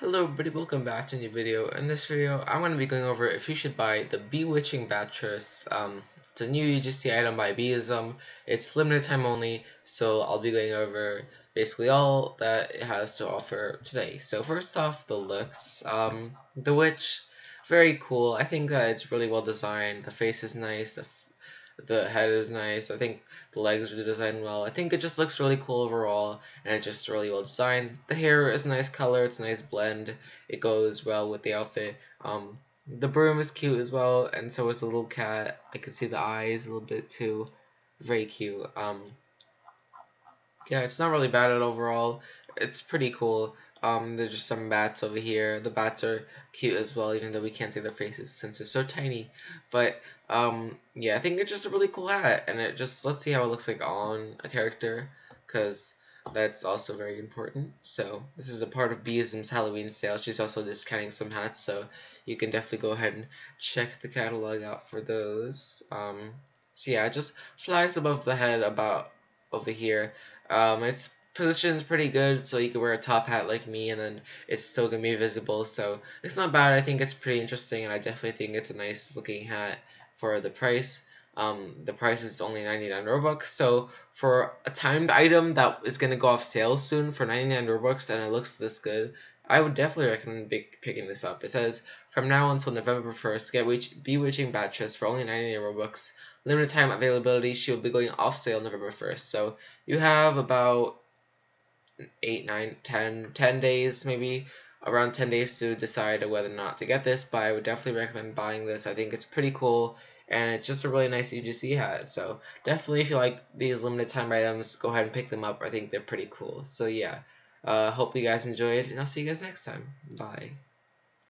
Hello everybody, welcome back to a new video. In this video, I'm going to be going over if you should buy the Bewitching Battress. Um, it's a new UGC item by Beeism. It's limited time only, so I'll be going over basically all that it has to offer today. So first off, the looks. Um, the Witch, very cool. I think that it's really well designed. The face is nice. The the head is nice. I think the legs are designed well. I think it just looks really cool overall, and it's just really well designed. The hair is a nice color. It's a nice blend. It goes well with the outfit. Um, the broom is cute as well, and so is the little cat. I can see the eyes a little bit too. Very cute. Um, yeah, it's not really bad at overall. It's pretty cool. Um, there's just some bats over here. The bats are cute as well, even though we can't see their faces since they're so tiny. But um, yeah, I think it's just a really cool hat, and it just let's see how it looks like on a character, because that's also very important. So this is a part of Beeism's Halloween sale. She's also discounting some hats, so you can definitely go ahead and check the catalog out for those. Um, so yeah, just flies above the head about over here. Um, it's position's pretty good, so you can wear a top hat like me, and then it's still gonna be visible. So it's not bad. I think it's pretty interesting, and I definitely think it's a nice looking hat for the price. Um, the price is only 99 Robux, so for a timed item that is gonna go off sale soon for 99 Robux, and it looks this good, I would definitely recommend picking this up. It says, from now until November 1st, get Witch Bewitching Battress for only 99 Robux. Limited time availability, she will be going off sale November 1st. So you have about eight, nine, ten, ten days maybe around 10 days to decide whether or not to get this, but I would definitely recommend buying this. I think it's pretty cool, and it's just a really nice UGC hat. So definitely, if you like these limited time items, go ahead and pick them up. I think they're pretty cool. So yeah, uh, hope you guys enjoyed, and I'll see you guys next time. Bye.